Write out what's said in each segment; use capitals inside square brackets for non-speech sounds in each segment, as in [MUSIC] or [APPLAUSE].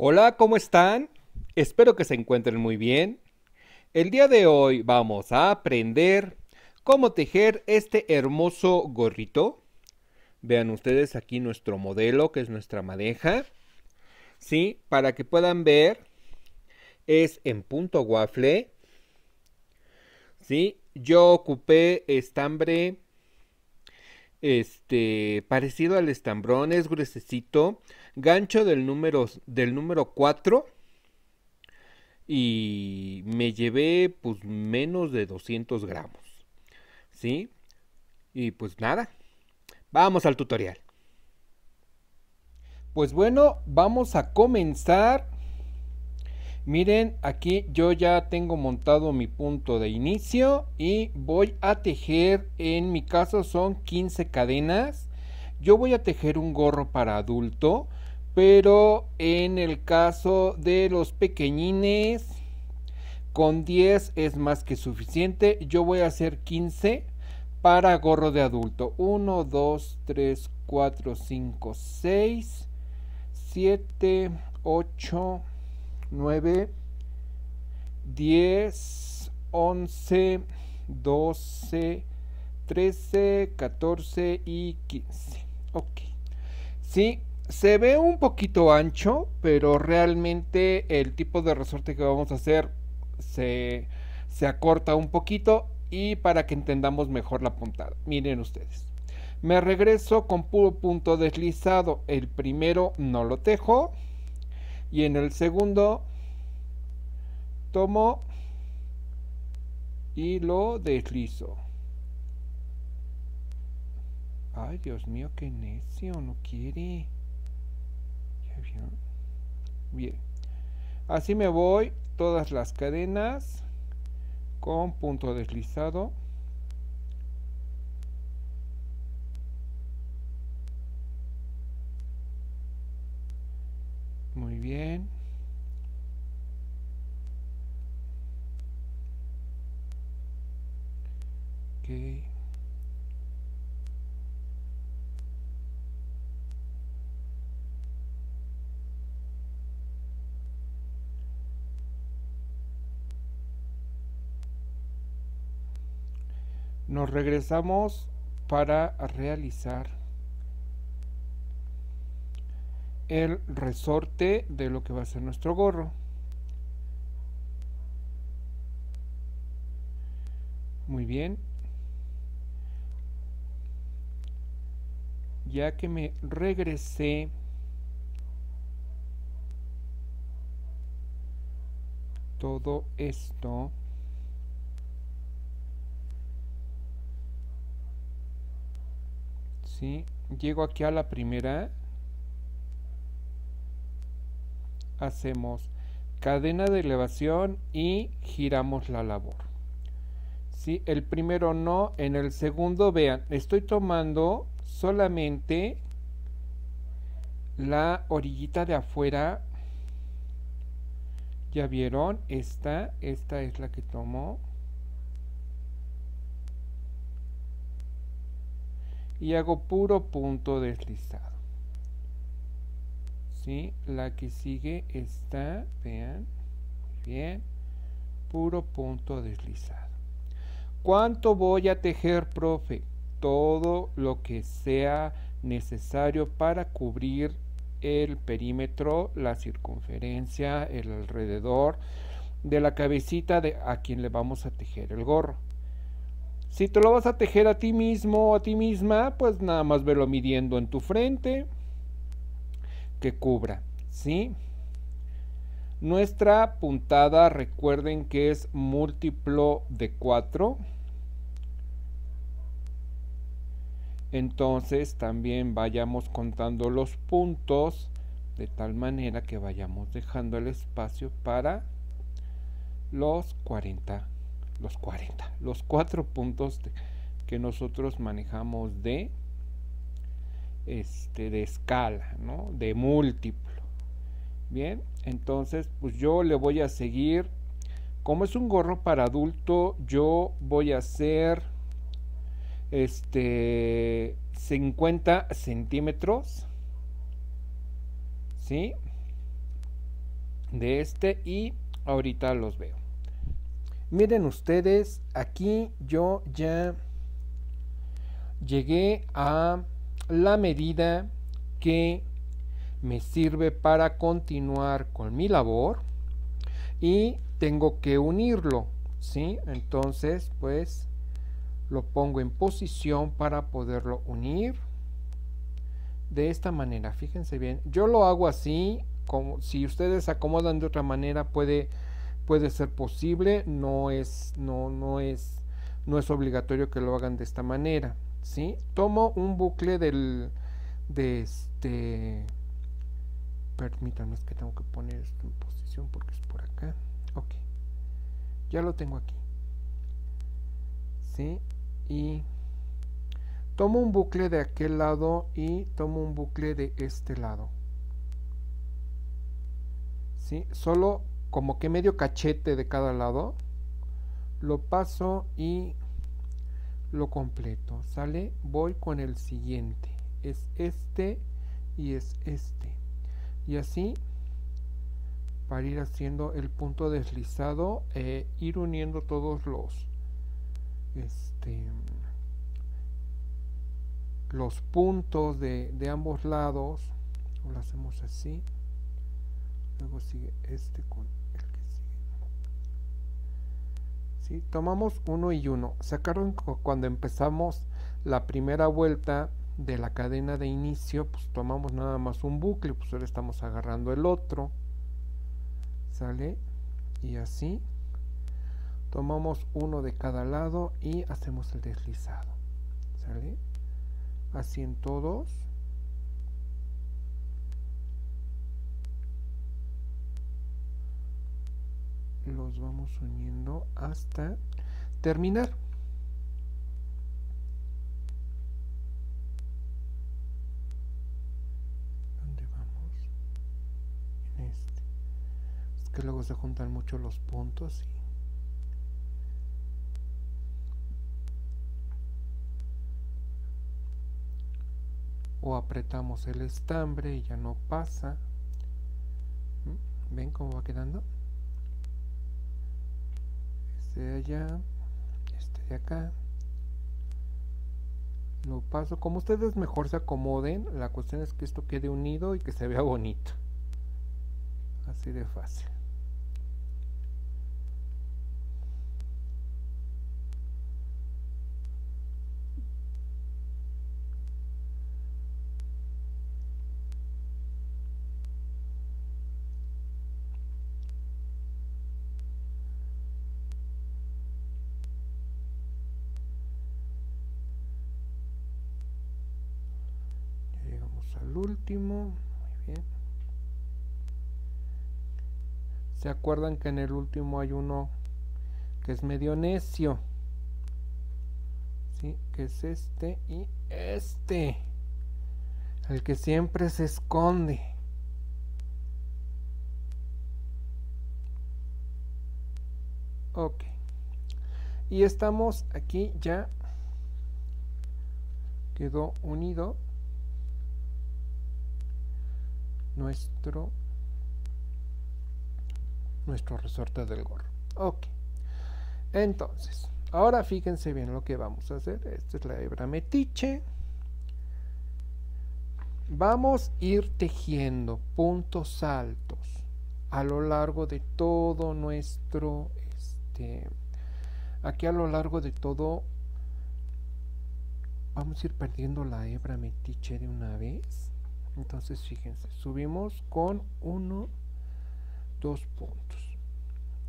Hola, ¿cómo están? Espero que se encuentren muy bien. El día de hoy vamos a aprender cómo tejer este hermoso gorrito. Vean ustedes aquí nuestro modelo, que es nuestra madeja. Sí, para que puedan ver, es en punto waffle. Sí, yo ocupé estambre este parecido al estambrón, es gruesecito, gancho del número del número 4 y me llevé pues menos de 200 gramos, ¿sí? Y pues nada, vamos al tutorial. Pues bueno, vamos a comenzar Miren, aquí yo ya tengo montado mi punto de inicio y voy a tejer, en mi caso son 15 cadenas. Yo voy a tejer un gorro para adulto, pero en el caso de los pequeñines, con 10 es más que suficiente. Yo voy a hacer 15 para gorro de adulto. 1, 2, 3, 4, 5, 6, 7, 8, 9, 10, 11, 12, 13, 14 y 15. Ok. Sí, se ve un poquito ancho, pero realmente el tipo de resorte que vamos a hacer se, acorta un poquito y para que entendamos mejor la puntada. Miren ustedes. Me regreso con puro punto deslizado. El primero no lo tejo. Y en el segundo tomo y lo deslizo. Ay, Dios mío, qué necio, no quiere. Bien. Así me voy todas las cadenas con punto deslizado. Muy bien. Nos regresamos para realizar el resorte de lo que va a ser nuestro gorro. Muy bien, ya que me regresé todo esto ¿sí? llego aquí a la primera. Hacemos cadena de elevación y giramos la labor. ¿sí? el primero no en el segundo vean estoy tomando solamente la orillita de afuera. Ya vieron esta esta es la que tomo y hago puro punto deslizado ¿sí? la que sigue está vean bien puro punto deslizado ¿cuánto voy a tejer profe? todo lo que sea necesario para cubrir el perímetro, la circunferencia, el alrededor de la cabecita de a quien le vamos a tejer el gorro. Si te lo vas a tejer a ti mismo o a ti misma, pues nada más velo midiendo en tu frente que cubra, ¿sí? Nuestra puntada, recuerden que es múltiplo de 4 entonces también vayamos contando los puntos de tal manera que vayamos dejando el espacio para los 40 los 40 los cuatro puntos que nosotros manejamos de este de escala ¿no? de múltiplo bien entonces pues yo le voy a seguir como es un gorro para adulto yo voy a hacer este 50 centímetros ¿sí? de este y ahorita los veo. Miren ustedes, aquí yo ya llegué a la medida que me sirve para continuar con mi labor y tengo que unirlo, ¿sí? Entonces, pues lo pongo en posición para poderlo unir de esta manera. Fíjense bien, yo lo hago así, como si ustedes acomodan de otra manera puede puede ser posible, no es no no es no es obligatorio que lo hagan de esta manera, ¿sí? Tomo un bucle del de este permítanme que tengo que poner esto en posición porque es por acá. Ok. Ya lo tengo aquí. ¿Sí? Y tomo un bucle de aquel lado y tomo un bucle de este lado. ¿Sí? Solo como que medio cachete de cada lado. Lo paso y lo completo. ¿Sale? Voy con el siguiente. Es este y es este. Y así para ir haciendo el punto deslizado e ir uniendo todos los este los puntos de, ambos lados lo hacemos así luego sigue este con tomamos uno y uno. Sacaron cuando empezamos la primera vuelta de la cadena de inicio pues tomamos nada más un bucle pues ahora estamos agarrando el otro. Sale y así tomamos uno de cada lado y hacemos el deslizado. Sale así en todos los vamos uniendo hasta terminar ¿Dónde vamos? En este. Es que luego se juntan mucho los puntos y o apretamos el estambre y ya no pasa ¿Mm? ven cómo va quedando de allá este de acá. Lo paso. Como ustedes mejor se acomoden la cuestión es que esto quede unido y que se vea bonito. Así de fácil acuerdan que en el último hay uno que es medio necio? ¿Sí? Que es este y este. El que siempre se esconde. Ok. Y estamos aquí ya. Quedó unido nuestro nuestro resorte del gorro. Ok. Entonces, ahora fíjense bien lo que vamos a hacer. Esta es la hebra metiche. Vamos a ir tejiendo puntos altos a lo largo de todo nuestro este aquí a lo largo de todo vamos a ir perdiendo la hebra metiche de una vez entonces fíjense subimos con uno dos puntos.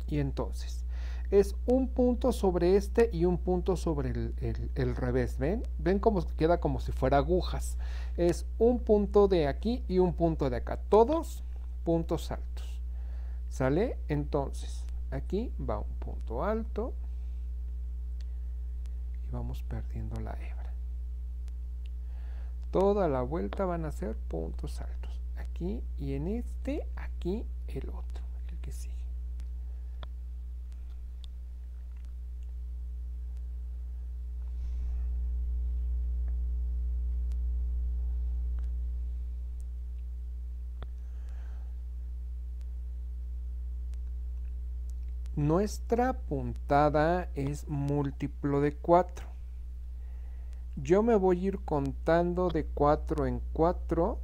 Y entonces es un punto sobre este y un punto sobre el, revés. Ven ven cómo queda como si fuera agujas es un punto de aquí y un punto de acá. Todos puntos altos. Sale entonces aquí va un punto alto. Y vamos perdiendo la hebra. Toda la vuelta van a ser puntos altos. Aquí y en este aquí el otro el que sigue nuestra puntada es múltiplo de 4. Yo me voy a ir contando de 4 en 4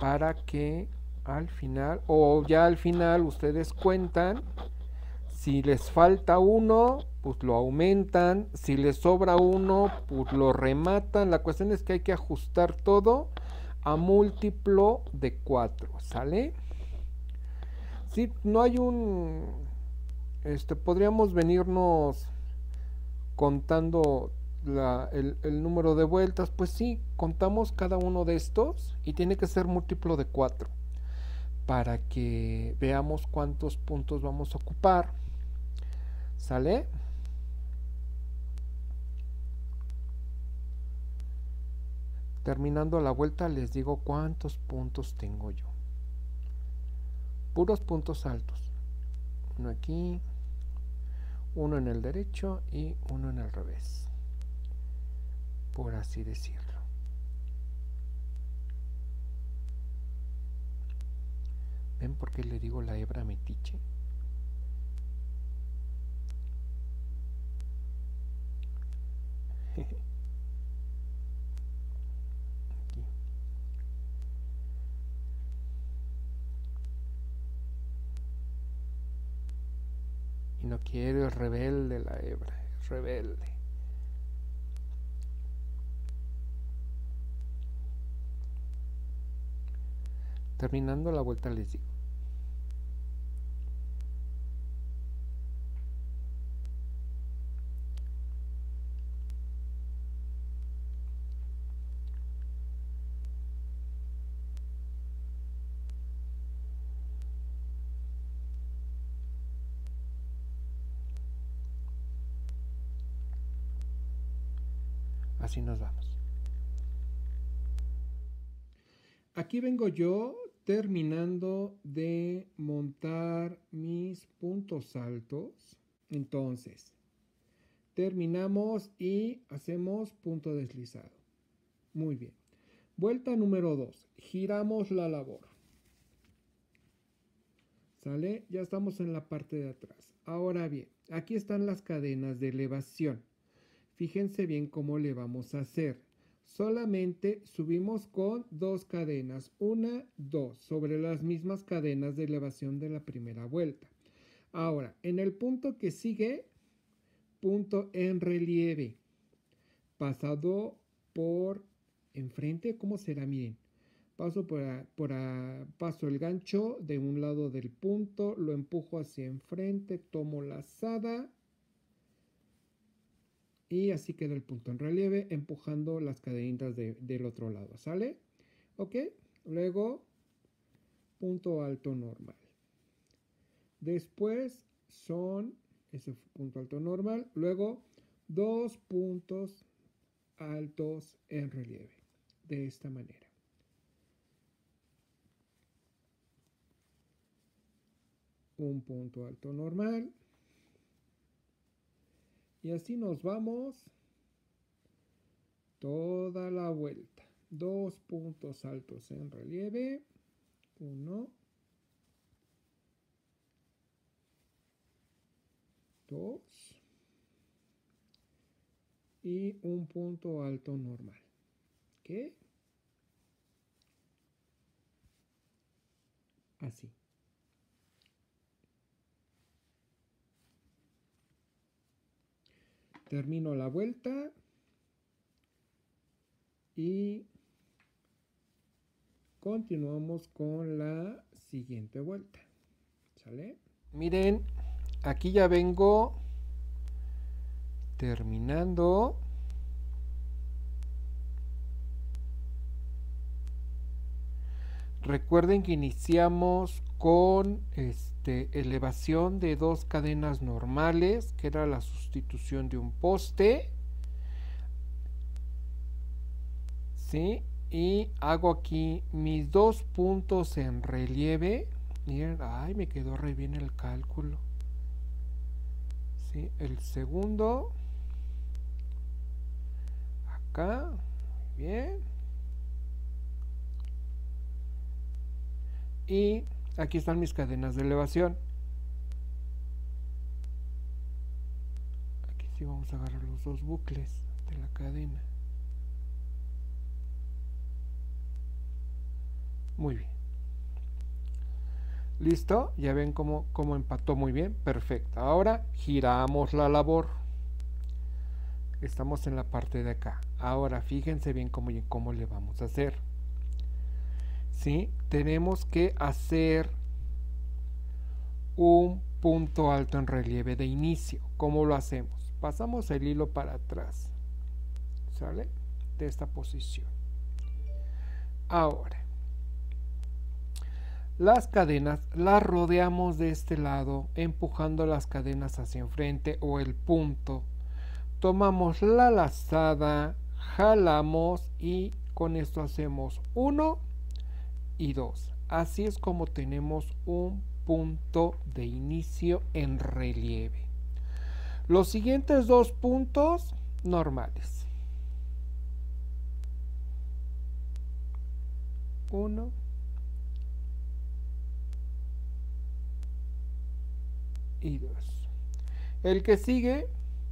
para que al final o ya al final ustedes cuentan. Si les falta uno pues lo aumentan. Si les sobra uno pues lo rematan. La cuestión es que hay que ajustar todo a múltiplo de 4 sale si no hay un este podríamos venirnos contando el, el, número de vueltas, pues sí, contamos cada uno de estos y tiene que ser múltiplo de 4 para que veamos cuántos puntos vamos a ocupar. ¿Sale? Terminando la vuelta les digo cuántos puntos tengo yo. Puros puntos altos. Uno aquí, uno en el derecho y uno en el revés. Por así decirlo. ¿Ven por qué le digo la hebra metiche? Y no quiero, es rebelde la hebra, es rebelde. Terminando la vuelta les digo. Así nos vamos. Aquí vengo yo terminando de montar mis puntos altos. Entonces, terminamos y hacemos punto deslizado. Muy bien. Vuelta número 2. Giramos la labor. ¿Sale? Ya estamos en la parte de atrás. Ahora bien, aquí están las cadenas de elevación. Fíjense bien cómo le vamos a hacer solamente subimos con dos cadenas, una, dos, sobre las mismas cadenas de elevación de la primera vuelta. Ahora, en el punto que sigue, punto en relieve, pasado por enfrente, ¿cómo será? Miren, paso por, por paso el gancho de un lado del punto, lo empujo hacia enfrente, tomo la lazada, y así queda el punto en relieve empujando las cadenitas del otro lado, ¿sale? Ok, luego punto alto normal. Después son, ese punto alto normal, luego dos puntos altos en relieve, de esta manera. Un punto alto normal y así nos vamos toda la vuelta. Dos puntos altos en relieve. Uno. Dos. Y un punto alto normal. ¿Qué? Así. Termino la vuelta y continuamos con la siguiente vuelta. ¿Sale? Miren, aquí ya vengo terminando. Recuerden que iniciamos con este, elevación de dos cadenas normales, que era la sustitución de un poste. ¿Sí? Y hago aquí mis dos puntos en relieve. Miren, ay, me quedó re bien el cálculo. ¿Sí? El segundo. Acá. Muy bien. Y aquí están mis cadenas de elevación. Aquí sí vamos a agarrar los dos bucles de la cadena. Muy bien. Listo, ya ven cómo, cómo empató muy bien. Perfecto. Ahora giramos la labor. Estamos en la parte de acá. Ahora fíjense bien cómo, cómo le vamos a hacer. ¿Sí? Tenemos que hacer un punto alto en relieve de inicio. ¿Cómo lo hacemos? Pasamos el hilo para atrás. ¿Sale? De esta posición. Ahora las cadenas las rodeamos de este lado, empujando las cadenas hacia enfrente o el punto. Tomamos la lazada, jalamos y con esto hacemos uno y dos. Así es como tenemos un punto de inicio en relieve. Los siguientes dos puntos normales. Uno y 2. El que sigue,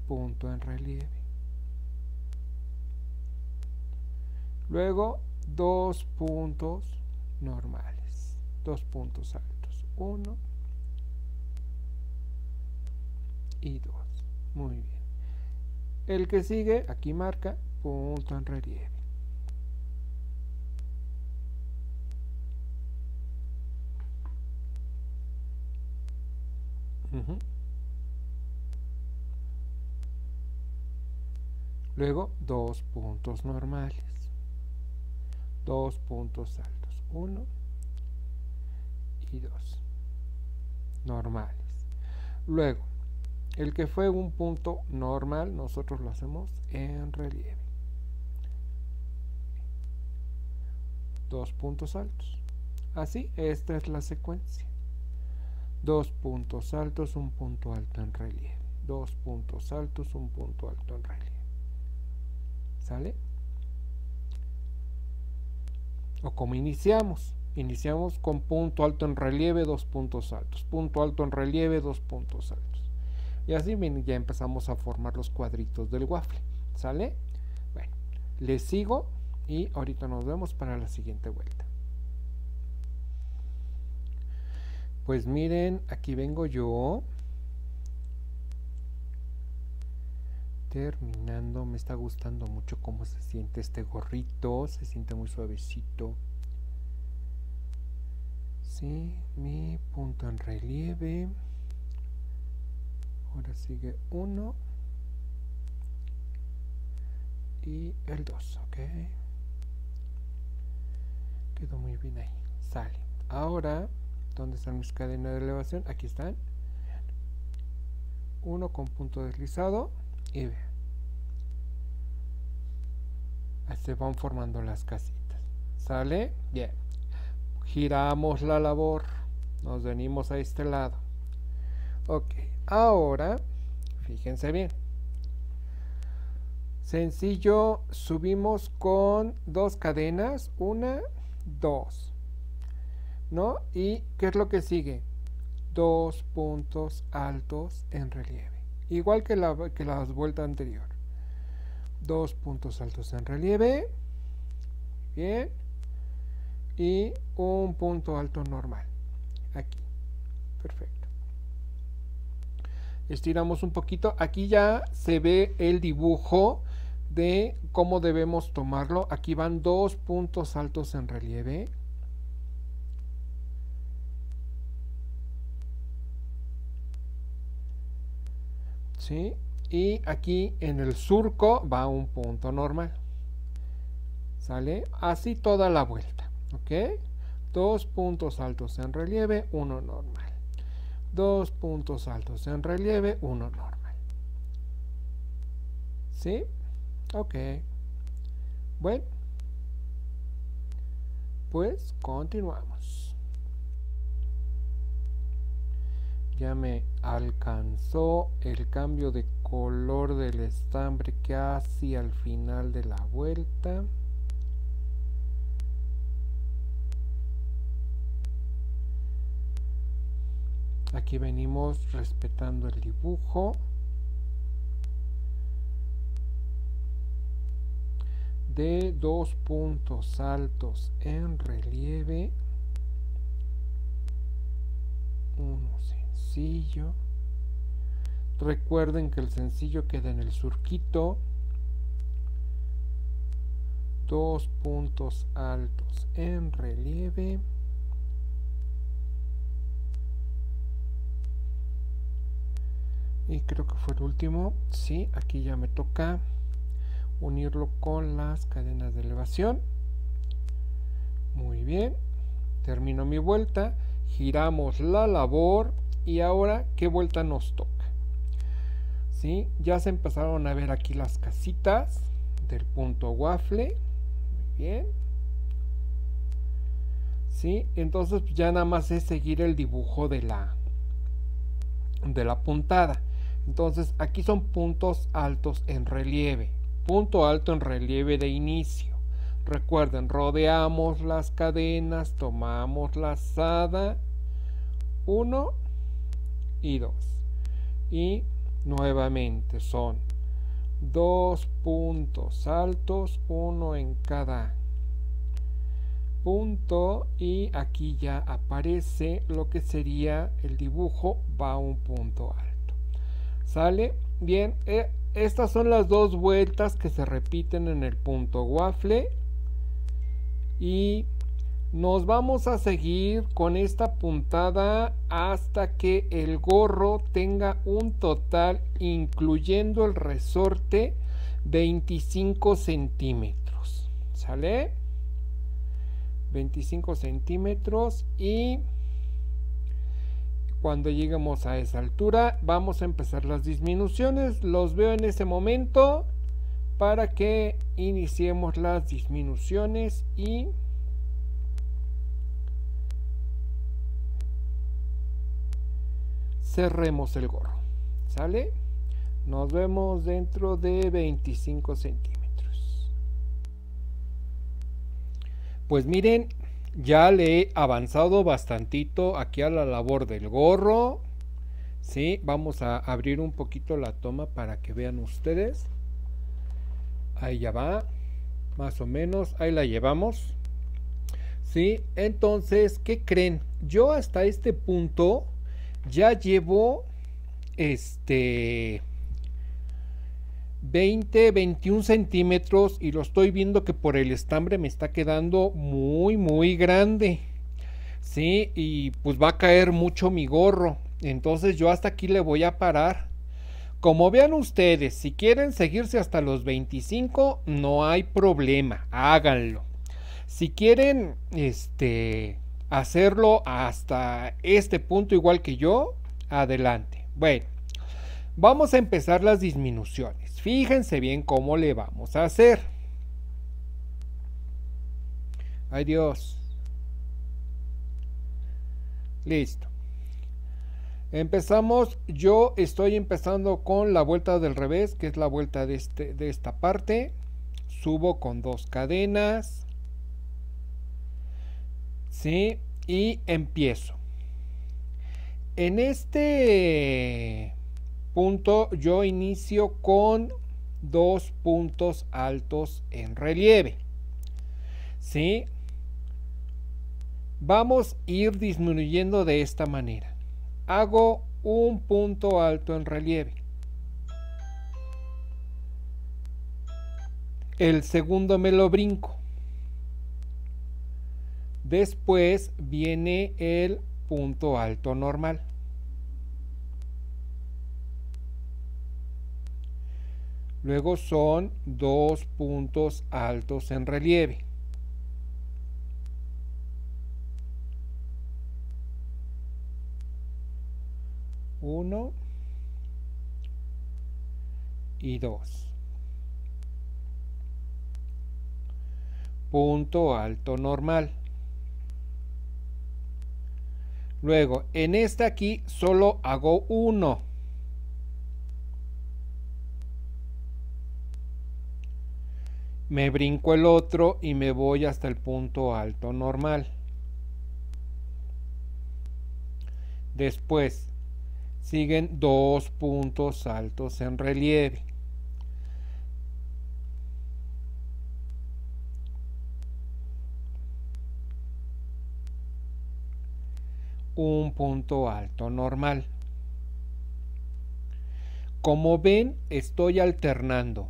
punto en relieve. Luego, dos puntos normales, dos puntos altos, uno y dos. Muy bien. El que sigue, aquí marca punto en relieve. Luego dos puntos normales. Dos puntos altos. Uno y dos. Normales. Luego, el que fue un punto normal, nosotros lo hacemos en relieve. Dos puntos altos. Así, esta es la secuencia dos puntos altos, un punto alto en relieve. Dos puntos altos, un punto alto en relieve. ¿Sale? O como iniciamos. Iniciamos con punto alto en relieve, dos puntos altos. Punto alto en relieve, dos puntos altos. Y así ya empezamos a formar los cuadritos del waffle. ¿Sale? Bueno, les sigo y ahorita nos vemos para la siguiente vuelta. Pues miren, aquí vengo yo. Terminando, me está gustando mucho cómo se siente este gorrito, se siente muy suavecito. Sí, mi punto en relieve. Ahora sigue uno y el 2, ok. Quedó muy bien ahí, sale. Ahora ¿Dónde están mis cadenas de elevación? Aquí están. Uno con punto deslizado y se van formando las casitas. ¿Sale? Bien. Giramos la labor. Nos venimos a este lado. Ok. Ahora, fíjense bien. Sencillo, subimos con dos cadenas. Una, dos. ¿no? ¿Y qué es lo que sigue? Dos puntos altos en relieve. Igual que la, que la vuelta anterior. Dos puntos altos en relieve. Bien. Y un punto alto normal. Aquí. Perfecto. Estiramos un poquito. Aquí ya se ve el dibujo de cómo debemos tomarlo. Aquí van dos puntos altos en relieve. Y aquí en el surco va un punto normal. ¿Sale? Así toda la vuelta. ¿Ok? Dos puntos altos en relieve, uno normal. Dos puntos altos en relieve, uno normal. ¿Sí? Ok. Bueno. Pues continuamos. Ya me alcanzó el cambio de color del estambre casi al final de la vuelta. Aquí venimos respetando el dibujo. de dos puntos altos en relieve. Uno sencillo. Recuerden que el sencillo queda en el surquito. Dos puntos altos en relieve. Y creo que fue el último. Sí aquí ya me toca unirlo con las cadenas de elevación. Muy bien. Termino mi vuelta. Giramos la labor y ahora qué vuelta nos toca ¿Sí? ya se empezaron a ver aquí las casitas del punto waffle muy bien ¿Sí? entonces pues, ya nada más es seguir el dibujo de la de la puntada entonces aquí son puntos altos en relieve punto alto en relieve de inicio. Recuerden, rodeamos las cadenas, tomamos la lazada 1 y 2. Y nuevamente son dos puntos altos, uno en cada punto y aquí ya aparece lo que sería el dibujo va a un punto alto. ¿Sale? Bien, eh, estas son las dos vueltas que se repiten en el punto waffle. Y nos vamos a seguir con esta puntada hasta que el gorro tenga un total, incluyendo el resorte, 25 centímetros. ¿Sale? 25 centímetros y cuando lleguemos a esa altura vamos a empezar las disminuciones. Los veo en ese momento para que iniciemos las disminuciones y cerremos el gorro. ¿Sale? Nos vemos dentro de 25 centímetros. Pues miren, ya le he avanzado bastantito aquí a la labor del gorro. Sí, vamos a abrir un poquito la toma para que vean ustedes. Ahí ya va. Más o menos. Ahí la llevamos. Sí, entonces, ¿qué creen? Yo hasta este punto ya llevo este 20, 21 centímetros y lo estoy viendo que por el estambre me está quedando muy, muy grande. Sí, y pues va a caer mucho mi gorro. Entonces yo hasta aquí le voy a parar. Como vean ustedes, si quieren seguirse hasta los 25, no hay problema, háganlo. Si quieren este hacerlo hasta este punto igual que yo, adelante. Bueno, vamos a empezar las disminuciones. Fíjense bien cómo le vamos a hacer. Ay Dios. Listo. Empezamos, yo estoy empezando con la vuelta del revés, que es la vuelta de, este, de esta parte. Subo con dos cadenas. ¿Sí? Y empiezo. En este punto yo inicio con dos puntos altos en relieve. ¿Sí? Vamos a ir disminuyendo de esta manera. Hago un punto alto en relieve. El segundo me lo brinco. Después viene el punto alto normal. Luego son dos puntos altos en relieve. Uno y dos. Punto alto normal. Luego, en esta aquí solo hago uno. me brinco el otro y me voy hasta el punto alto normal. Después siguen dos puntos altos en relieve. Un punto alto normal. Como ven, estoy alternando.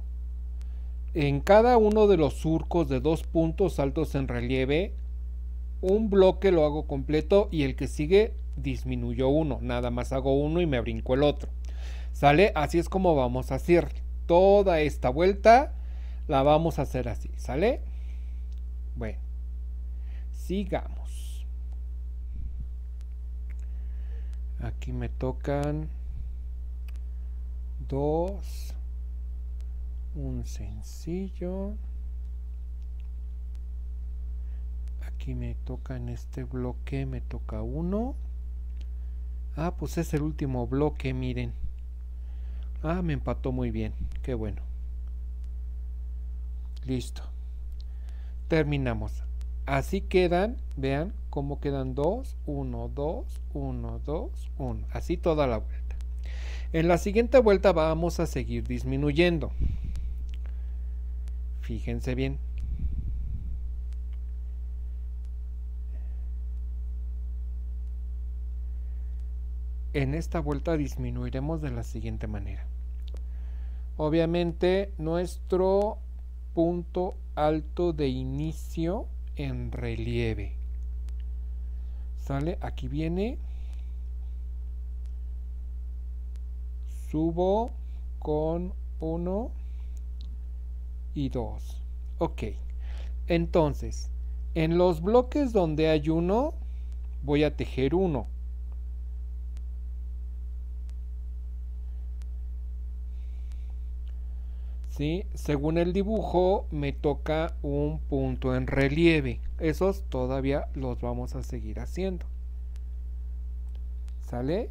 En cada uno de los surcos de dos puntos altos en relieve, un bloque lo hago completo y el que sigue disminuyó uno. Nada más hago uno y me brinco el otro. ¿Sale? Así es como vamos a hacer toda esta vuelta. La vamos a hacer así. ¿Sale? Bueno. Sigamos. Aquí me tocan dos. Un sencillo. Aquí me toca en este bloque, me toca uno. Ah, pues es el último bloque, miren. Ah, me empató muy bien. Qué bueno. Listo. Terminamos. Así quedan, vean cómo quedan 2, 1, 2, 1, 2, 1. Así toda la vuelta. En la siguiente vuelta vamos a seguir disminuyendo. Fíjense bien. en esta vuelta disminuiremos de la siguiente manera. Obviamente nuestro punto alto de inicio en relieve. Sale, aquí viene. Subo con 1 y 2. Ok. Entonces, en los bloques donde hay uno, voy a tejer uno. Según el dibujo me toca un punto en relieve. Esos todavía los vamos a seguir haciendo. ¿Sale?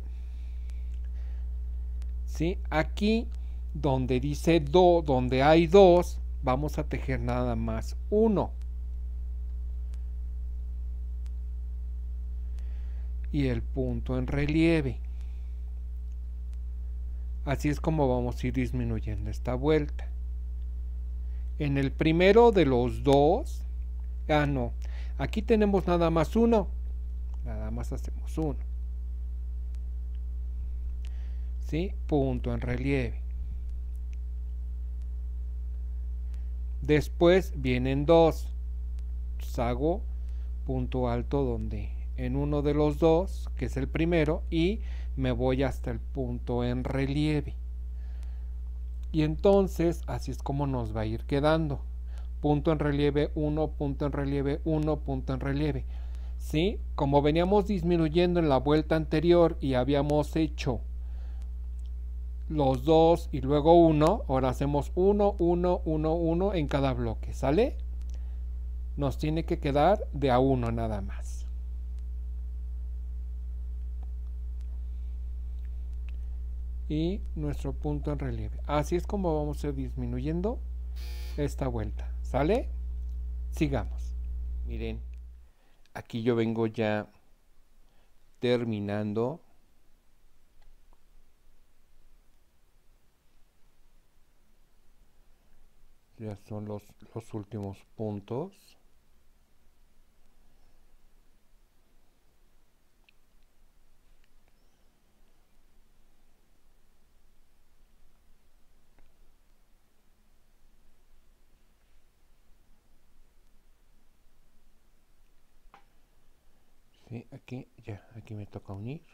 ¿Sí? Aquí donde dice do, donde hay dos, vamos a tejer nada más uno. Y el punto en relieve. Así es como vamos a ir disminuyendo esta vuelta. En el primero de los dos, ah no, aquí tenemos nada más uno, nada más hacemos uno. ¿Sí? Punto en relieve. Después vienen dos. hago punto alto donde en uno de los dos, que es el primero, y me voy hasta el punto en relieve. Y entonces así es como nos va a ir quedando. Punto en relieve 1, punto en relieve 1, punto en relieve. ¿Sí? Como veníamos disminuyendo en la vuelta anterior y habíamos hecho los dos y luego uno, ahora hacemos 1, 1, 1, 1 en cada bloque. ¿Sale? Nos tiene que quedar de a uno nada más. Y nuestro punto en relieve. Así es como vamos a ir disminuyendo esta vuelta. ¿Sale? Sigamos. Miren, aquí yo vengo ya terminando. Ya son los, los últimos puntos. Aquí ya aquí me toca unir.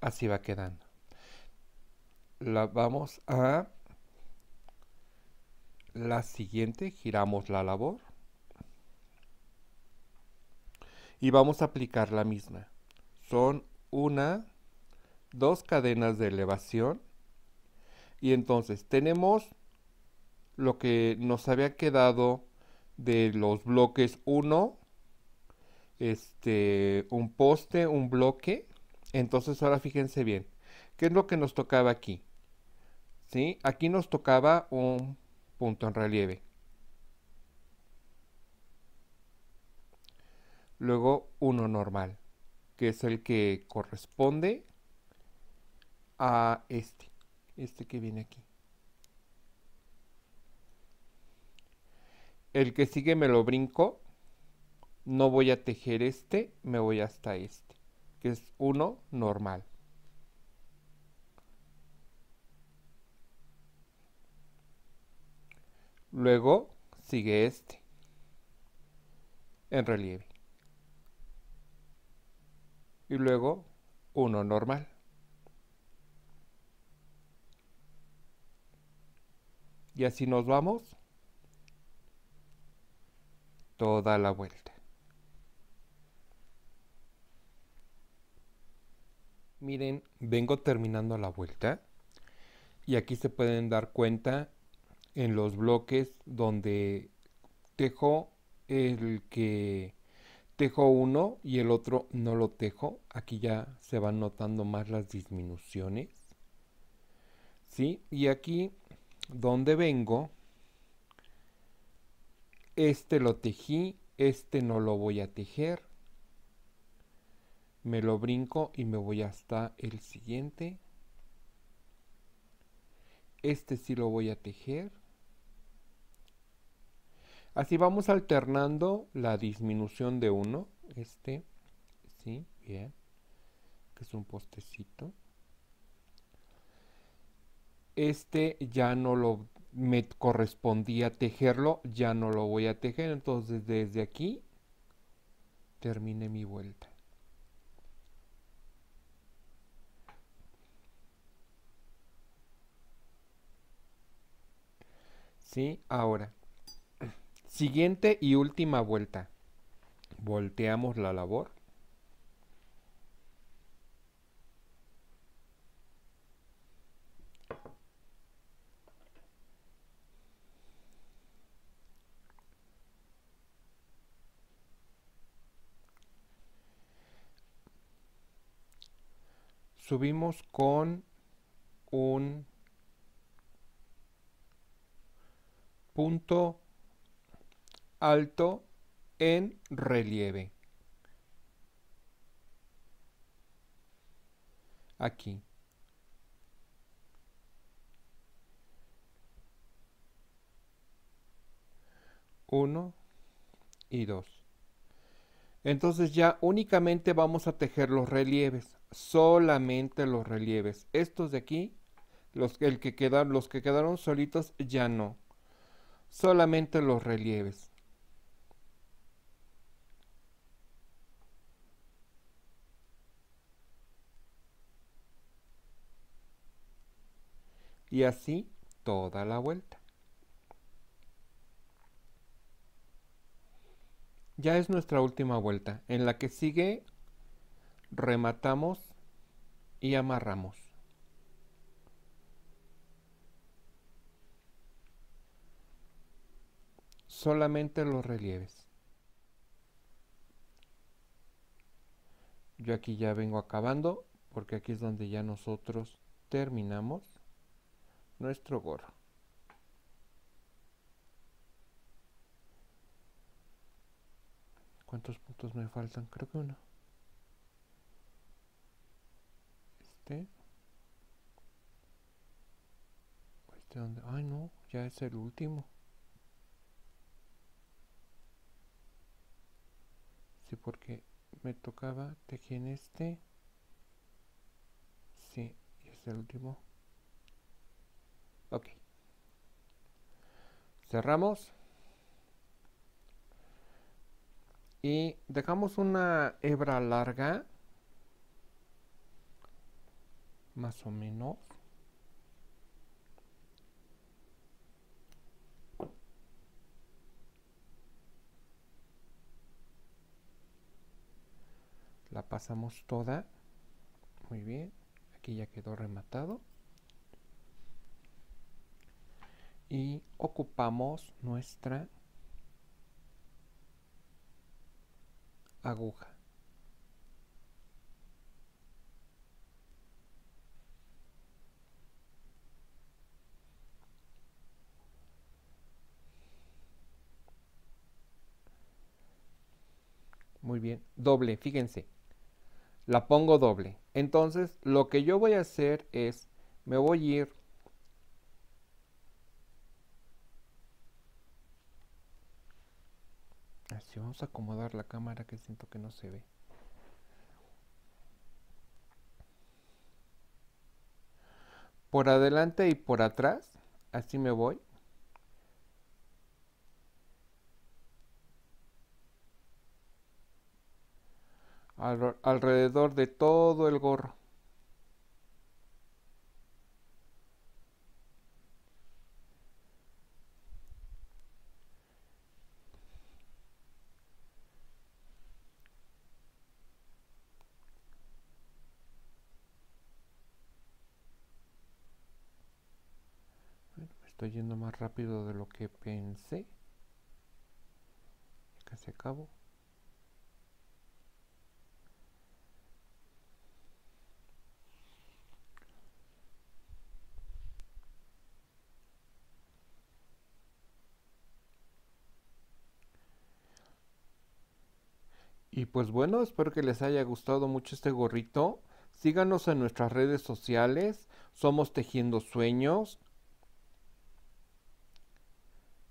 Así va quedando. La vamos a la siguiente giramos la labor. Y vamos a aplicar la misma. Son una dos cadenas de elevación. Y entonces tenemos lo que nos había quedado de los bloques 1, este, un poste, un bloque. Entonces ahora fíjense bien, ¿qué es lo que nos tocaba aquí? ¿Sí? Aquí nos tocaba un punto en relieve. luego uno normal, que es el que corresponde a este, este que viene aquí. El que sigue me lo brinco, no voy a tejer este, me voy hasta este, que es uno normal. Luego sigue este en relieve. Y luego uno normal. Y así nos vamos toda la vuelta. Miren, vengo terminando la vuelta y aquí se pueden dar cuenta en los bloques donde tejo el que tejo uno y el otro no lo tejo. Aquí ya se van notando más las disminuciones. ¿Sí? Y aquí donde vengo, este lo tejí, este no lo voy a tejer. Me lo brinco y me voy hasta el siguiente. Este sí lo voy a tejer. Así vamos alternando la disminución de uno. Este, sí, bien. Que es un postecito. Este ya no lo me correspondía tejerlo, ya no lo voy a tejer. Entonces desde aquí termine mi vuelta. ¿Sí? Ahora. [CLEARS THROAT] Siguiente y última vuelta. Volteamos la labor. Subimos con un punto alto en relieve. Aquí. Uno y dos. Entonces ya únicamente vamos a tejer los relieves, solamente los relieves. Estos de aquí, los, el que quedan, los que quedaron solitos ya no, solamente los relieves. y así toda la vuelta. Ya es nuestra última vuelta. En la que sigue rematamos y amarramos. Solamente los relieves. Yo aquí ya vengo acabando porque aquí es donde ya nosotros terminamos nuestro gorro. ¿Cuántos puntos me faltan? Creo que uno. Este. Este donde. Ay no, ya es el último. Sí, porque me tocaba tejer en este. Sí, y es el último. Ok. Cerramos. Y dejamos una hebra larga. Más o menos. La pasamos toda. Muy bien. Aquí ya quedó rematado. y ocupamos nuestra aguja. Muy bien. Doble, fíjense. La pongo doble. Entonces, lo que yo voy a hacer es, me voy a ir Así vamos a acomodar la cámara que siento que no se ve. Por adelante y por atrás, así me voy. alrededor de todo el gorro. Yendo más rápido de lo que pensé. Casi acabo. Y pues bueno, espero que les haya gustado mucho este gorrito. Síganos en nuestras redes sociales. Somos Tejiendo Sueños.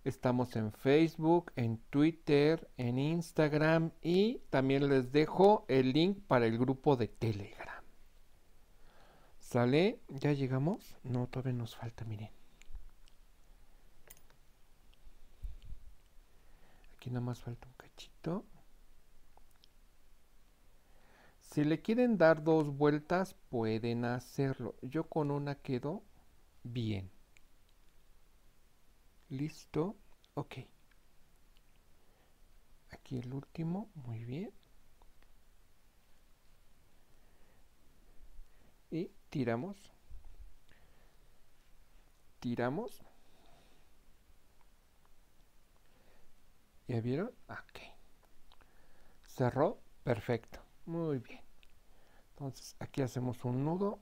Estamos en Facebook, en Twitter, en Instagram y también les dejo el link para el grupo de Telegram. ¿Sale? ¿Ya llegamos? No, todavía nos falta, miren. Aquí nada más falta un cachito. Si le quieren dar dos vueltas, pueden hacerlo. Yo con una quedo bien. Listo. Ok. Aquí el último. Muy bien. Y tiramos. Tiramos. ¿Ya vieron? Ok. Cerró. Perfecto. Muy bien. Entonces aquí hacemos un nudo.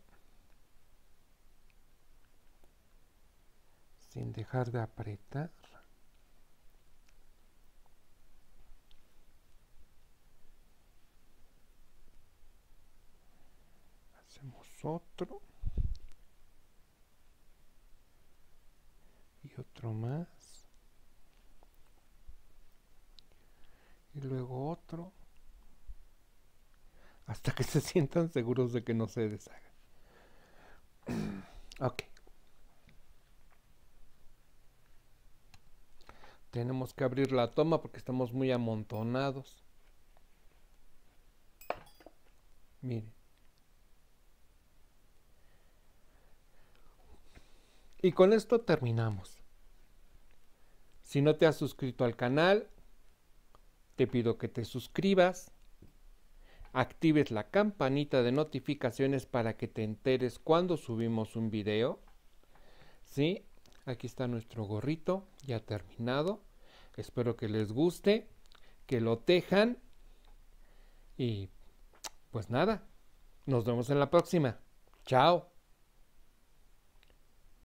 Sin dejar de apretar. Hacemos otro. Y otro más. Y luego otro hasta que [LAUGHS] se sientan seguros de que no se deshaga. [CLEARS THROAT] ok. Tenemos que abrir la toma porque estamos muy amontonados. Miren. Y con esto terminamos. Si no te has suscrito al canal, te pido que te suscribas actives la campanita de notificaciones para que te enteres cuando subimos un video. ¿Sí? Aquí está nuestro gorrito ya terminado. Espero que les guste, que lo tejan. Y pues nada, nos vemos en la próxima. Chao.